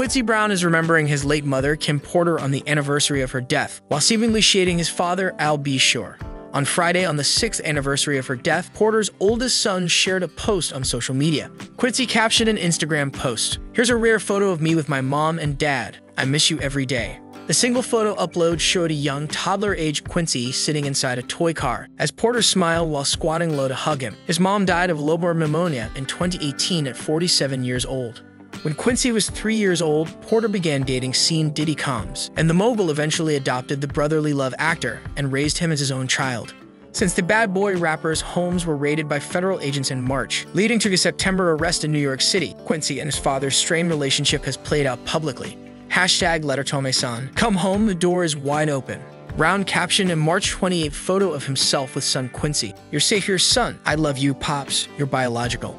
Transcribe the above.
Quincy Brown is remembering his late mother, Kim Porter, on the anniversary of her death, while seemingly shading his father, Al B. Sure. On Friday, on the sixth anniversary of her death, Porter's oldest son shared a post on social media. Quincy captioned an Instagram post Here's a rare photo of me with my mom and dad. I miss you every day. The single photo upload showed a young, toddler aged Quincy sitting inside a toy car as Porter smiled while squatting low to hug him. His mom died of lobar pneumonia in 2018 at 47 years old. When Quincy was three years old, Porter began dating Sean Diddy Combs, and the mogul eventually adopted the brotherly love actor and raised him as his own child. Since the bad boy rapper's homes were raided by federal agents in March, leading to his September arrest in New York City, Quincy and his father's strained relationship has played out publicly. Hashtag LetterToMySon. Come home, the door is wide open. Round caption and March 28 photo of himself with son Quincy. You're safe, your son. I love you, Pops. You're biological.